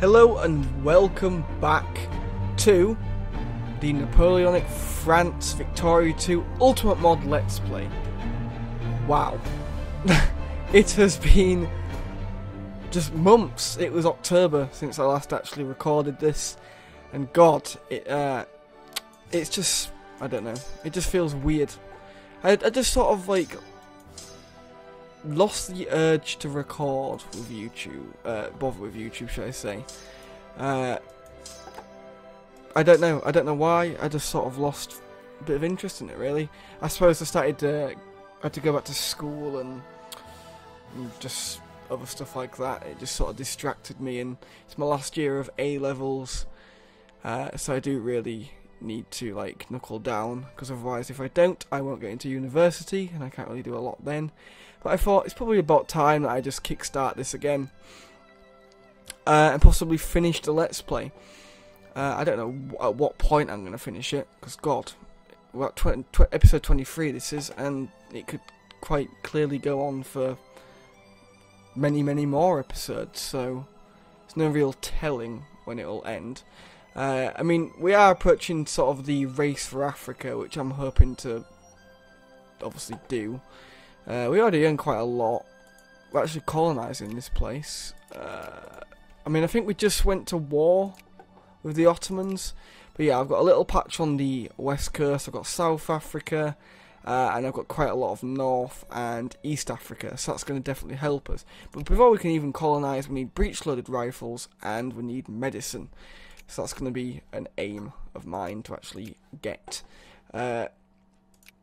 Hello and welcome back to the Napoleonic France Victoria 2 Ultimate Mod Let's Play. Wow. it has been just months. It was October since I last actually recorded this. And god, it uh it's just I don't know. It just feels weird. I I just sort of like lost the urge to record with YouTube, uh, bother with YouTube, should I say? Uh, I don't know. I don't know why. I just sort of lost a bit of interest in it. Really, I suppose I started. to, I had to go back to school and, and just other stuff like that. It just sort of distracted me, and it's my last year of A levels, uh, so I do really need to like knuckle down because otherwise, if I don't, I won't get into university, and I can't really do a lot then. But I thought it's probably about time that I just kickstart this again. Uh, and possibly finish the Let's Play. Uh, I don't know at what point I'm going to finish it, because God, well, 20, tw episode 23 this is, and it could quite clearly go on for many, many more episodes, so there's no real telling when it'll end. Uh, I mean, we are approaching sort of the race for Africa, which I'm hoping to obviously do. Uh, we already earn quite a lot. We're actually colonising this place. Uh, I mean, I think we just went to war with the Ottomans. But yeah, I've got a little patch on the west coast. I've got South Africa. Uh, and I've got quite a lot of North and East Africa, so that's going to definitely help us. But before we can even colonise, we need breech-loaded rifles and we need medicine. So that's going to be an aim of mine to actually get. Uh,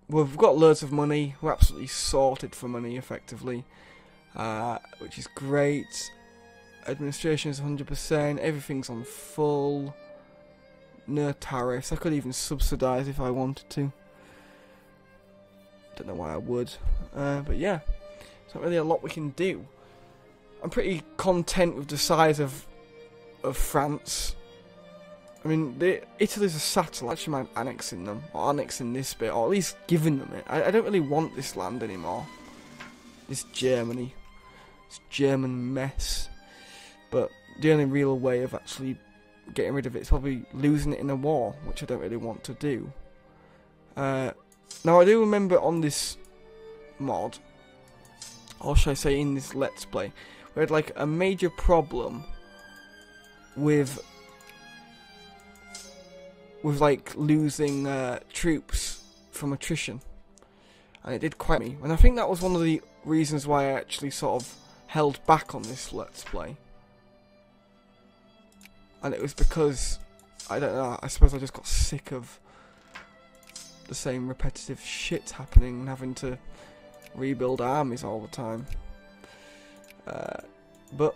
we've got loads of money. We're absolutely sorted for money, effectively, uh, which is great. Administration is 100%. Everything's on full. No tariffs. I could even subsidise if I wanted to. Don't know why I would. Uh, but yeah, there's not really a lot we can do. I'm pretty content with the size of of France. I mean, the, Italy's a satellite. I actually mind annexing them, or annexing this bit, or at least giving them it. I, I don't really want this land anymore. This Germany. This German mess. But the only real way of actually getting rid of it is probably losing it in a war, which I don't really want to do. Uh, now, I do remember on this mod, or should I say in this Let's Play, we had like a major problem with with like losing uh, troops from attrition, and it did quite me. And I think that was one of the reasons why I actually sort of held back on this Let's Play. And it was because I don't know. I suppose I just got sick of the same repetitive shit happening and having to rebuild armies all the time. Uh, but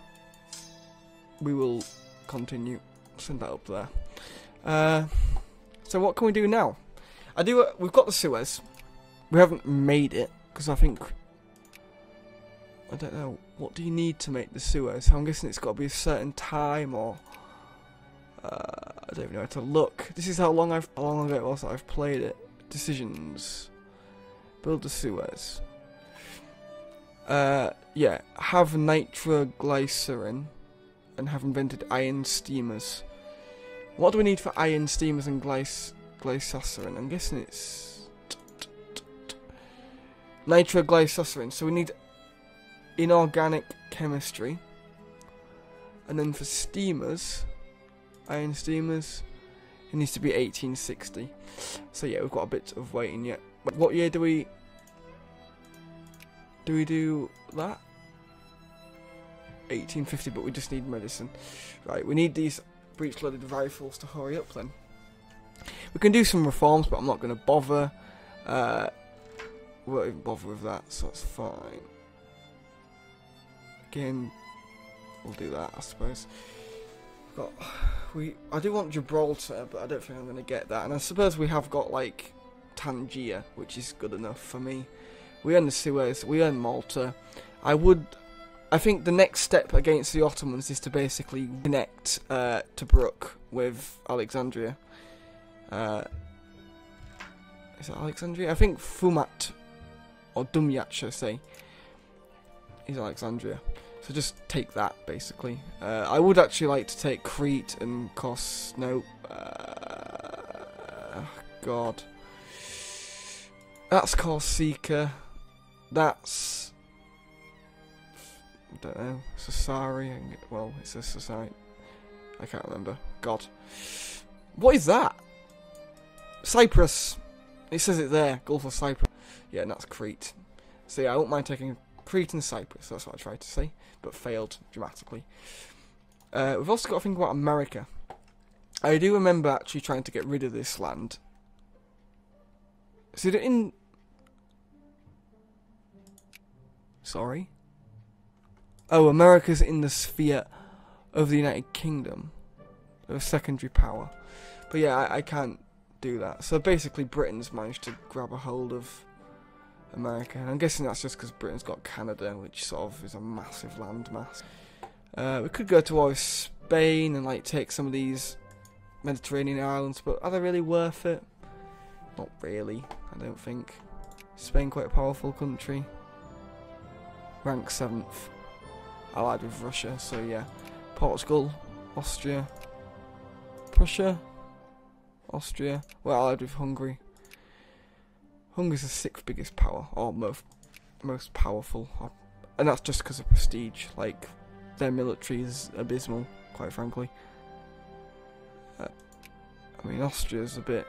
we will continue. Send that up there. Uh, so what can we do now? I do. Uh, we've got the Suez. We haven't made it because I think I don't know. What do you need to make the Suez? I'm guessing it's got to be a certain time or uh, I don't even know how to look. This is how long I've how long ago it was that I've played it. Decisions. Build the Suez. Uh, yeah, have nitroglycerin and have invented iron steamers. What do we need for iron steamers and glycerin? I'm guessing it's nitroglycerin. So we need inorganic chemistry. And then for steamers, iron steamers, it needs to be 1860. So yeah, we've got a bit of waiting yet. What year do we do we do that? 1850, but we just need medicine. Right, we need these breech-loaded rifles to hurry up then. We can do some reforms, but I'm not going to bother. Uh, we won't even bother with that, so that's fine. Again, we'll do that, I suppose. Got we. I do want Gibraltar, but I don't think I'm going to get that. And I suppose we have got like Tangier, which is good enough for me. We earn the Suez. We earn Malta. I would I think the next step against the Ottomans is to basically connect uh, Tobruk with Alexandria. Uh, is it Alexandria? I think Fumat, or Dumyat, should I say, is Alexandria. So just take that, basically. Uh, I would actually like to take Crete and Kos... No. Uh, God. That's Corsica. That's... Don't know. Sassari. Well, it's a Sassari. I can't remember. God. What is that? Cyprus. It says it there. Gulf of Cyprus. Yeah, and that's Crete. So yeah, I won't mind taking Crete and Cyprus. That's what I tried to say, but failed dramatically. Uh, we've also got to think about America. I do remember actually trying to get rid of this land. Is it in... Sorry? Oh, America's in the sphere of the United Kingdom. A secondary power. But yeah, I, I can't do that. So basically Britain's managed to grab a hold of America. And I'm guessing that's just because Britain's got Canada, which sort of is a massive landmass. Uh, we could go towards Spain and like take some of these Mediterranean islands, but are they really worth it? Not really, I don't think. Spain quite a powerful country. Rank 7th. Allied with Russia, so yeah. Portugal, Austria, Prussia, Austria. Well, allied with Hungary. Hungary's the sixth biggest power, or most most powerful, and that's just because of prestige. Like their military is abysmal, quite frankly. Uh, I mean, Austria's a bit.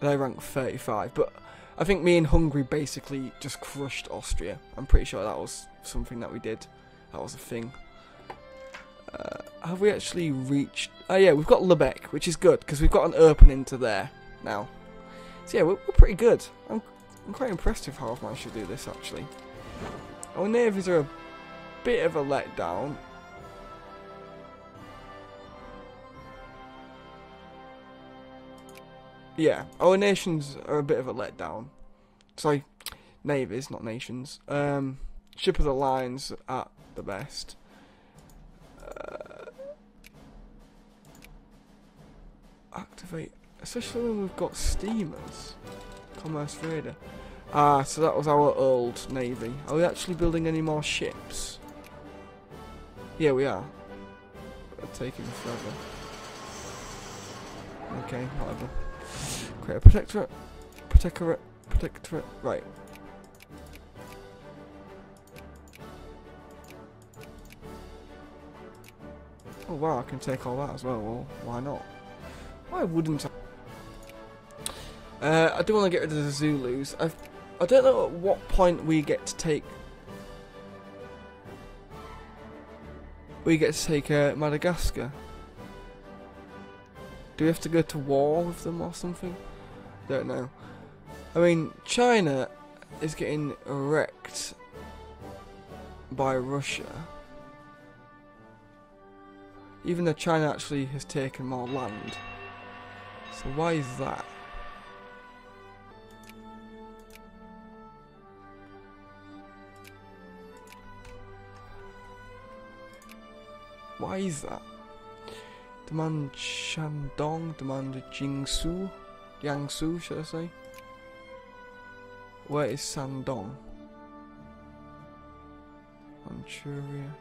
They rank 35, but I think me and Hungary basically just crushed Austria. I'm pretty sure that was something that we did. That was a thing. Uh, have we actually reached... Oh yeah, we've got Lubeck, which is good, because we've got an opening to there now. So yeah, we're, we're pretty good. I'm, I'm quite impressed with how managed to do this, actually. Our navies are a bit of a letdown. Yeah, our nations are a bit of a letdown. Sorry, navies, not nations. Um, ship of the lines at the best. Uh, activate Especially when we've got steamers. Commerce Raider. Ah, so that was our old navy. Are we actually building any more ships? Yeah, we are. Taking forever. Okay, whatever. Create a protectorate. Protectorate. Protectorate. Right. Oh wow, I can take all that as well. Well, why not? Why wouldn't I? Uh, I do want to get rid of the Zulus. I've, I don't know at what point we get to take. We get to take uh, Madagascar. Do we have to go to war with them or something? Don't know. I mean, China is getting wrecked by Russia. Even though China actually has taken more land. So why is that? Why is that? Demand Shandong, demand Jingsu, Yangsu, should I say? Where is Shandong? Manchuria.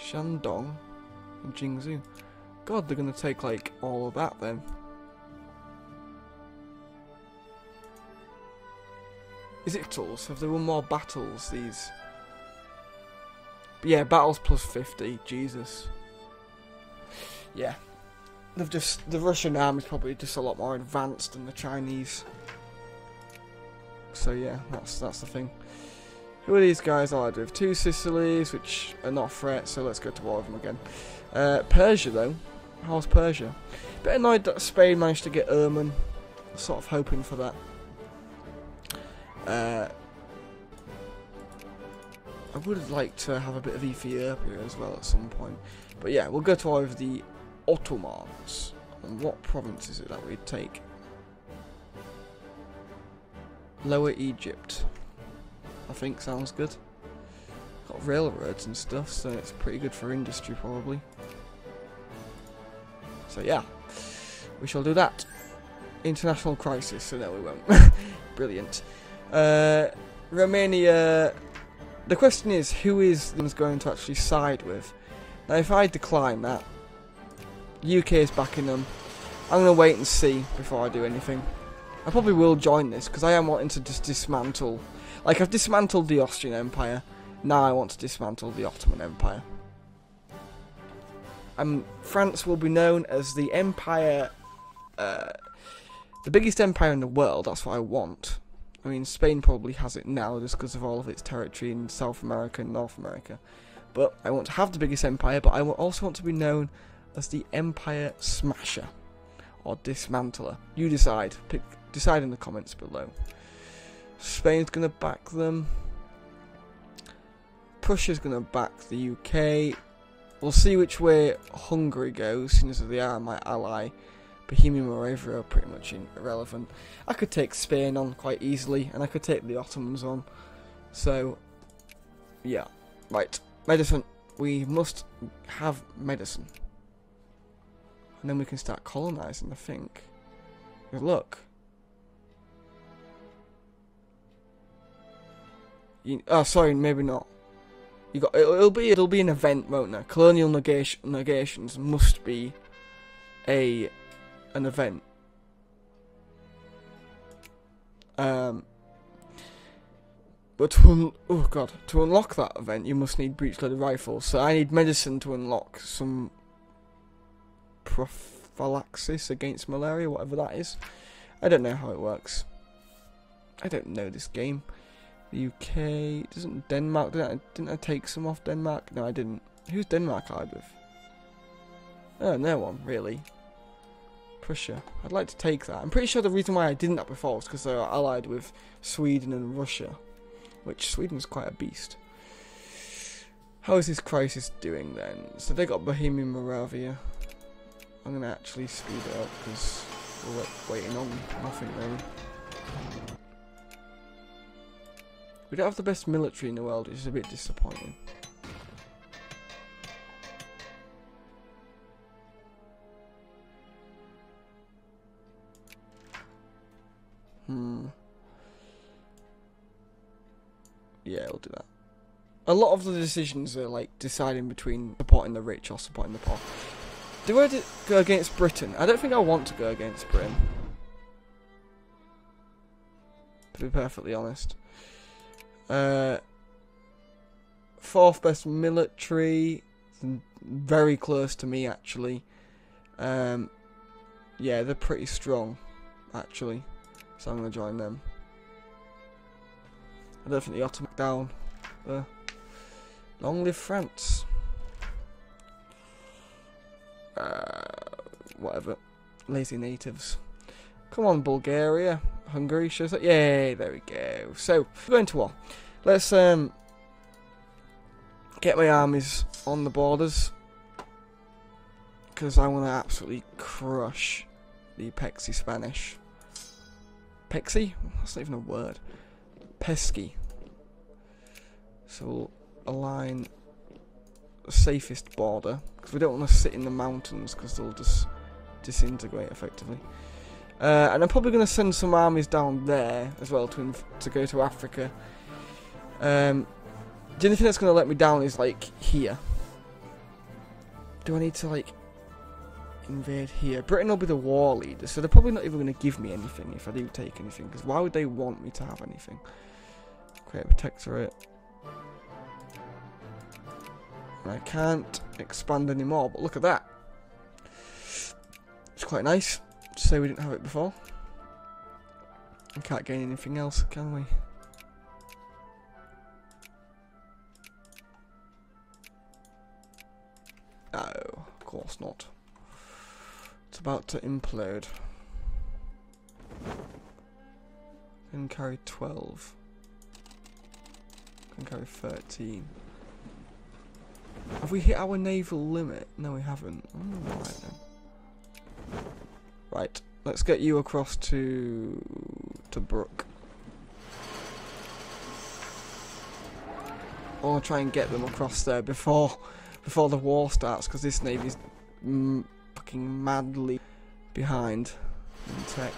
Shandong and Jingzhou. God, they're gonna take like all of that then. Is it battles? Have there won more battles, these? But yeah, battles plus 50. Jesus. Yeah. They've just the Russian army's probably just a lot more advanced than the Chinese. So yeah, that's that's the thing. Who are these guys oh, allied with? Two Sicilies, which are not a threat, so let's go to war with them again. Uh, Persia, though. How's Persia? Bit annoyed that Spain managed to get Erman. Sort of hoping for that. Uh, I would like to have a bit of Ethiopia as well at some point. But yeah, we'll go to over the Ottomans. And what province is it that we'd take? Lower Egypt. I think sounds good. Got railroads and stuff, so it's pretty good for industry probably. So yeah, we shall do that. International crisis, so no we won't. Brilliant. Uh, Romania the question is, who is going to actually side with? Now, if I decline that, UK is backing them. I'm going to wait and see before I do anything. I probably will join this because I am wanting to just dismantle. Like, I've dismantled the Austrian Empire. Now I want to dismantle the Ottoman Empire. And France will be known as the empire, uh, the biggest empire in the world. That's what I want. I mean, Spain probably has it now just because of all of its territory in South America and North America. But I want to have the biggest empire, but I also want to be known as the Empire Smasher or Dismantler. You decide. Pick, decide in the comments below. Spain's going to back them. Prussia's going to back the UK. We'll see which way Hungary goes, since they are my ally. Bohemia Moravia are pretty much irrelevant. I could take Spain on quite easily, and I could take the Ottomans on. So, yeah. Right, medicine. We must have medicine. And then we can start colonising, I think. look. You, oh, sorry, maybe not. You got it'll, it'll, be it'll be an event, won't it? Colonial negation, negations must be a an event. Um, but to oh god, to unlock that event, you must need breechloader rifles. So I need medicine to unlock some prophylaxis against malaria, whatever that is. I don't know how it works. I don't know this game. The UK doesn't Denmark didn't I, didn't I take some off Denmark? No, I didn't. Who's Denmark allied with? Oh, no one really. Prussia. I'd like to take that. I'm pretty sure the reason why I didn't that before was because they are allied with Sweden and Russia, which Sweden's quite a beast. How is this crisis doing then? So they got Bohemian Moravia. I'm gonna actually speed it up because we're waiting on nothing really. We don't have the best military in the world, which is a bit disappointing. Hmm. Yeah, we'll do that. A lot of the decisions are like deciding between supporting the rich or supporting the poor. Do I go against Britain? I don't think I want to go against Britain. To be perfectly honest. Uh, fourth best military. Very close to me, actually. Um, yeah, they're pretty strong, actually. So I'm to join them. I don't think the Ottoman down. Long live France. Uh, whatever. Lazy natives. Come on, Bulgaria. Hungary shows up. Yay, there we go. So, we're going to war. Let's um get my armies on the borders. Because I want to absolutely crush the Pexi Spanish. Pexi? That's not even a word. Pesky. So we'll align the safest border. Because we don't want to sit in the mountains because they'll just disintegrate effectively. Uh, and I'm probably going to send some armies down there as well to to go to Africa. Um, the only thing that's going to let me down is like here. Do I need to like invade here? Britain will be the war leader, so they're probably not even going to give me anything if I do take anything. Because why would they want me to have anything? Create a protectorate. And I can't expand anymore, but look at that. It's quite nice to say we didn't have it before. We can't gain anything else, can we? No, of course not. It's about to implode. Can carry 12. Can carry 13. Have we hit our naval limit? No, we haven't. Oh, right then. Let's get you across to Tobruk. Or try and get them across there before before the war starts, because this navy's mm, fucking madly behind in tech.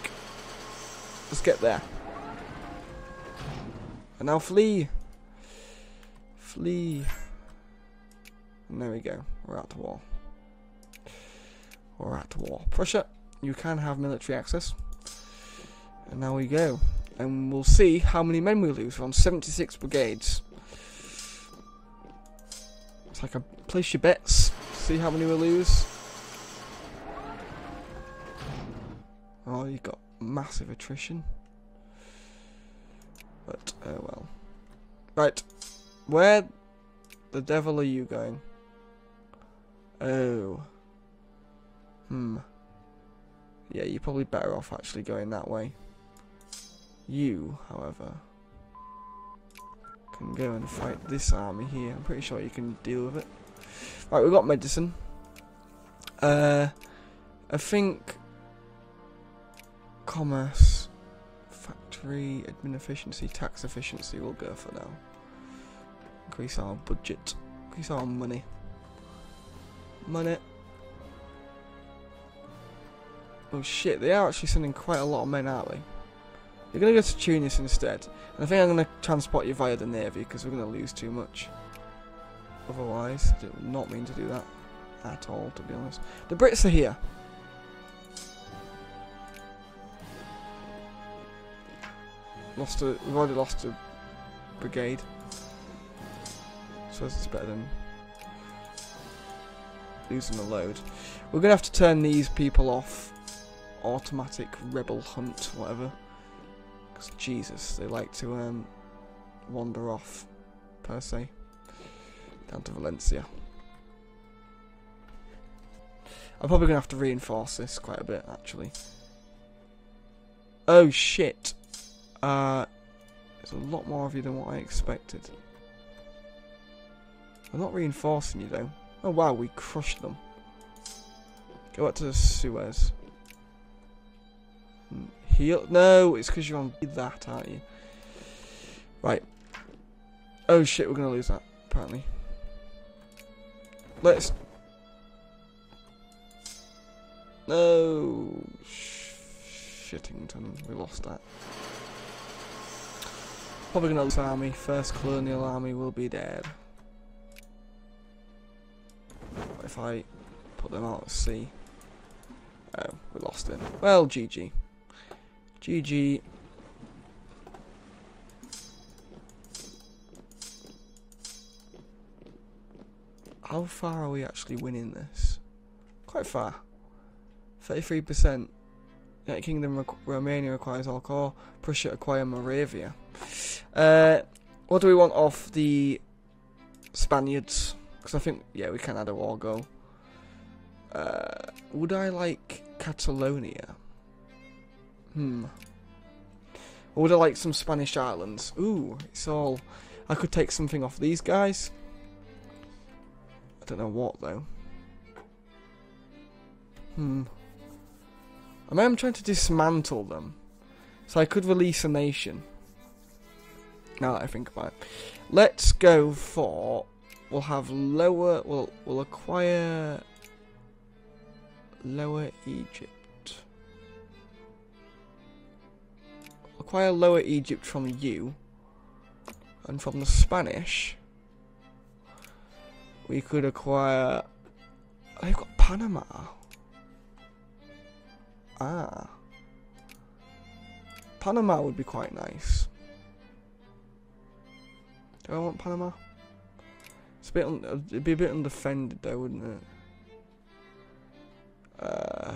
Let's get there. And now flee. Flee. And there we go. We're at war. We're at war. Prussia, you can have military access. And now we go. And we'll see how many men we lose. We're on 76 brigades. It's like a place your bets. See how many we lose. Oh, you got massive attrition. But, oh well. Right. Where the devil are you going? Oh. Hmm. Yeah, you're probably better off actually going that way. You, however, can go and fight this army here. I'm pretty sure you can deal with it. Right, we've got medicine. Uh, I think commerce, factory, admin efficiency, tax efficiency will go for now. Increase our budget. Increase our money. Money. Oh shit, they are actually sending quite a lot of men, aren't they? You're going to go to Tunis instead. And I think I'm going to transport you via the Navy because we're going to lose too much. Otherwise, I did not mean to do that at all, to be honest. The Brits are here. Lost a, we've already lost a brigade. So it's better than losing a load. We're going to have to turn these people off. Automatic rebel hunt, whatever. Because Jesus, they like to um, wander off, per se. Down to Valencia. I'm probably going to have to reinforce this quite a bit, actually. Oh, shit. Uh, there's a lot more of you than what I expected. I'm not reinforcing you, though. Oh, wow, we crushed them. Go back to the Suez. Heal? No, it's because you're on that, aren't you? Right. Oh shit, we're gonna lose that, apparently. Let's... No... Shittington, we lost that. Probably gonna lose army, first colonial army will be dead. If I put them out at sea. Oh, we lost it. Well, GG. GG. How far are we actually winning this? Quite far. 33%. United Kingdom, Romania acquires Alcor. Prussia acquire Moravia. Uh, what do we want off the Spaniards? Because I think, yeah, we can add a war goal. Uh, would I like Catalonia? Hmm. Would I like some Spanish islands? Ooh, it's all... I could take something off these guys. I don't know what, though. Hmm. I am trying to dismantle them. So I could release a nation. Now that I think about it. Let's go for... We'll have lower... We'll, we'll acquire... Lower Egypt. Acquire Lower Egypt from you, and from the Spanish, we could acquire. They've got Panama. Ah. Panama would be quite nice. Do I want Panama? It's a bit. it'd be a bit undefended though, wouldn't it? Uh,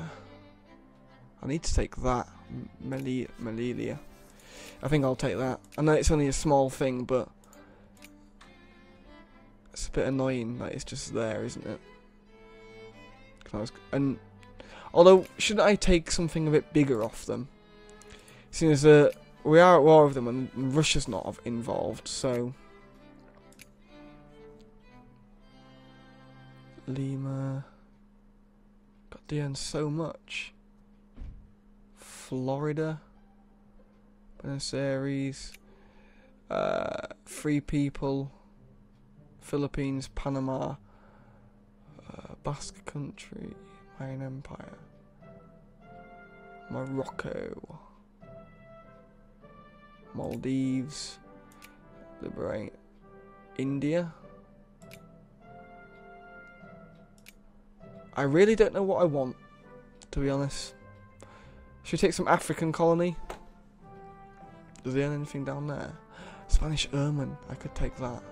I need to take that Melilla. I think I'll take that. I know it's only a small thing, but it's a bit annoying that it's just there, isn't it? and although, shouldn't I take something a bit bigger off them? Seeing as uh, we are at war with them and Russia's not involved, so... Lima... God, they earn so much. Florida... Buenos Aires, uh, Free People, Philippines, Panama, uh, Basque Country, Mayan Empire, Morocco, Maldives, Liberate, India. I really don't know what I want, to be honest. Should we take some African colony? He earn anything down there? Spanish Ermine. I could take that.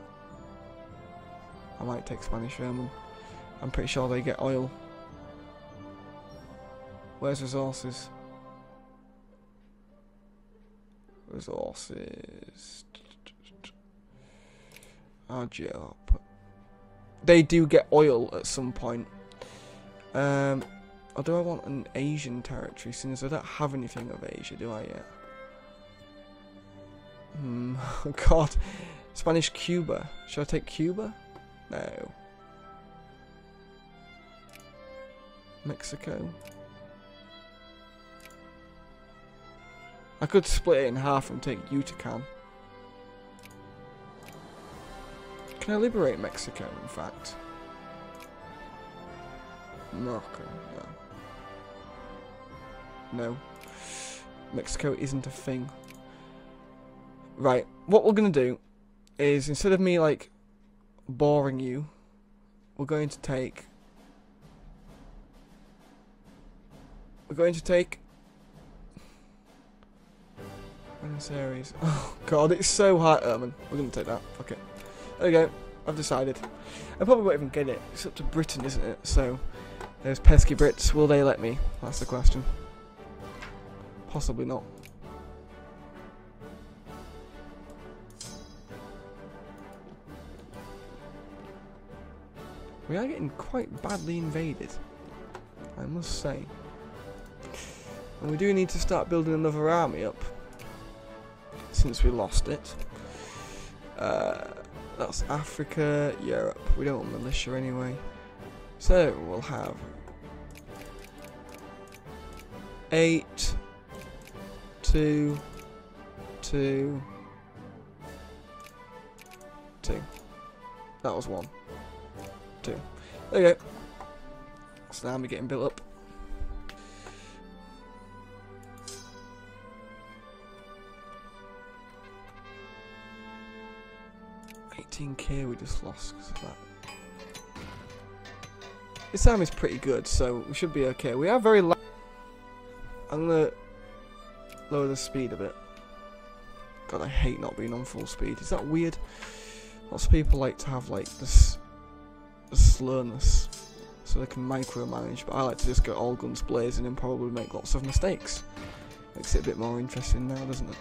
I might take Spanish Ermine. I'm pretty sure they get oil. Where's resources? Resources. Our job. They do get oil at some point. Um, or do I want an Asian territory since I don't have anything of Asia, do I yet? Oh god. Spanish Cuba. Should I take Cuba? No. Mexico. I could split it in half and take Yucatan. Can I liberate Mexico, in fact? Morocco, no. No. Mexico isn't a thing. Right, what we're going to do is, instead of me, like, boring you, we're going to take... We're going to take... Aires. Oh, God, it's so hard. Ermine. We're going to take that. Fuck it. There we go. I've decided. I probably won't even get it. It's up to Britain, isn't it? So, those pesky Brits, will they let me? That's the question. Possibly not. We are getting quite badly invaded, I must say. And we do need to start building another army up, since we lost it. Uh, that's Africa, Europe. We don't want militia anyway. So, we'll have... Eight, two, two, two. That was one two. There go. So now we're getting built up. Eighteen K we just lost because of that. This arm is pretty good, so we should be okay. We are very I'm gonna lower the speed a bit. God, I hate not being on full speed. Is that weird? Lots of people like to have like this slowness so they can micromanage, but I like to just go all guns blazing and probably make lots of mistakes. Makes it a bit more interesting now, doesn't it?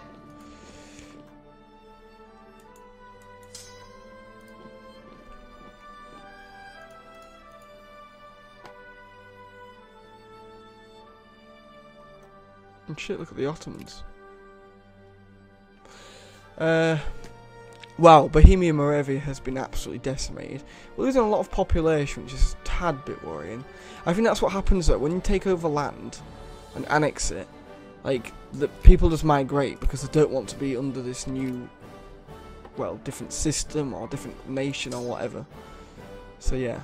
And shit, look at the Ottomans. Uh, Wow, Bohemia Moravia has been absolutely decimated. We're losing a lot of population, which is a tad bit worrying. I think that's what happens though, when you take over land and annex it, like, the people just migrate because they don't want to be under this new, well, different system or different nation or whatever. So yeah,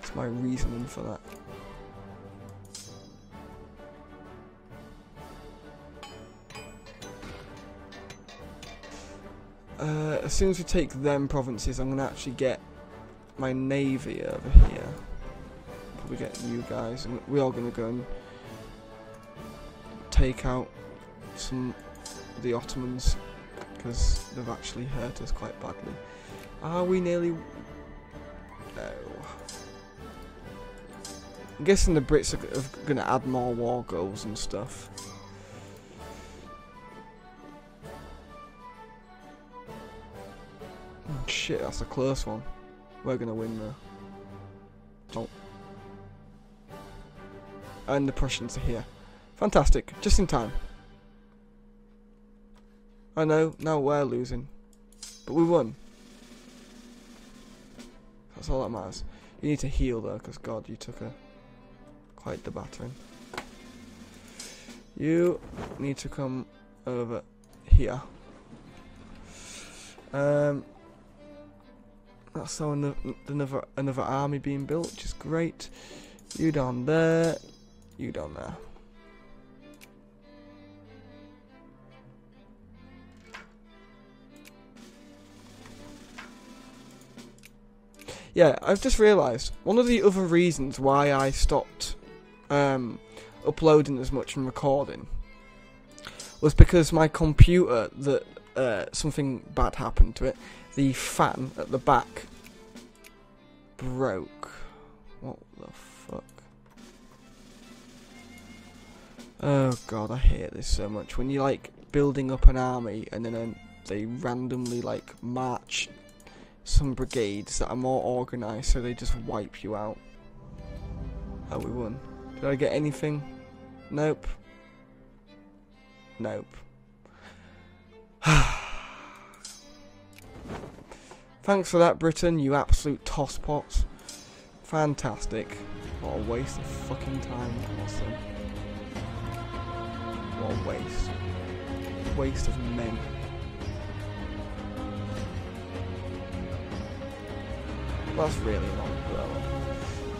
that's my reasoning for that. As soon as we take them provinces, I'm going to actually get my navy over here. Probably get you guys, and we are going to go and take out some of the Ottomans because they've actually hurt us quite badly. Are we nearly? No. I'm guessing the Brits are going to add more war goals and stuff. Shit, that's a close one. We're gonna win though. Oh. And the Prussians are here. Fantastic, just in time. I know, now we're losing. But we won. That's all that matters. You need to heal though, because God, you took a quite the battering. You need to come over here. Um, that's so another another army being built, which is great. You down there, you down there. yeah, I've just realised one of the other reasons why I stopped um, uploading as much and recording was because my computer that uh, something bad happened to it. The fan at the back broke. What the fuck? Oh god, I hate this so much. When you're like building up an army and then um, they randomly like march some brigades that are more organised so they just wipe you out. Oh, we won. Did I get anything? Nope. Nope. Thanks for that, Britain, you absolute tosspots. Fantastic. What a waste of fucking time, awesome. What a waste. Waste of men. That's really long,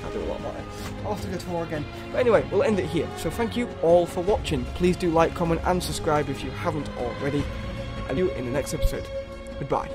Can't do a lot better. I'll have to go to war again. But anyway, we'll end it here. So thank you all for watching. Please do like, comment and subscribe if you haven't already. And you in the next episode. Goodbye.